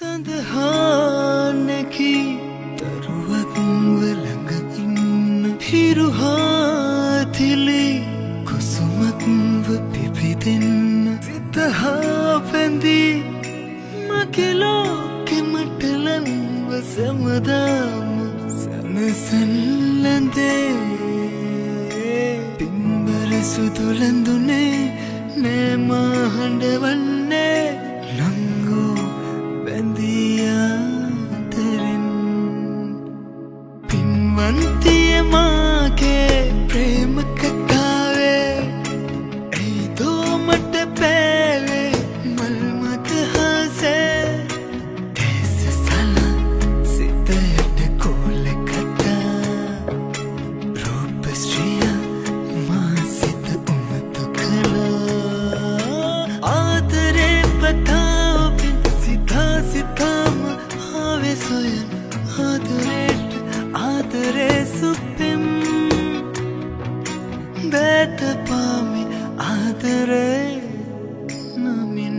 සඳහානෙකි. දරුවත්ව ළඟ ඉන්න හිරුහාතිලි කුසුමත්ව පිපිදෙන්න සිතහා පැඳී මකෙලෝකෙමටලන්ව සැමදාම සැනසල්ලඳේ පින්බර සුදුලඳුනේ නෑමාහඬවන්නේ ලංගෝ ආදරේ සුපෙම් බෑත පාමි ආදරේ නමින්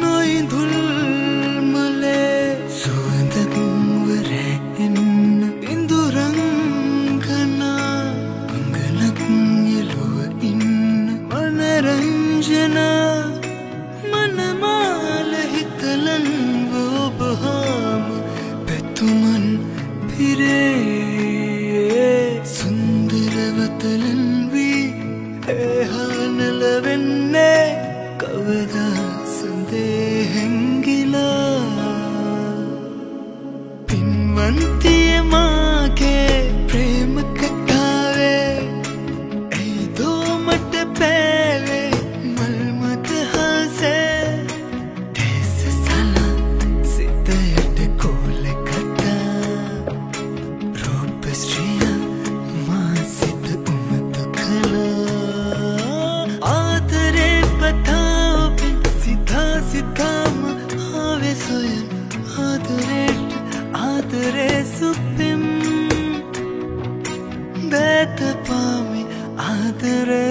නොයිඳුල් මනමාල හිතලන් ඔබහාම පැතුමන් පිරේ. සුන්දරවතලන් වී ඒහානලවෙන්නේ කවදා සඳේ. സ്വയം ആദരേട്ട് ആദരേ സുപ്പിം ബേത്ത പാമി ആദരേ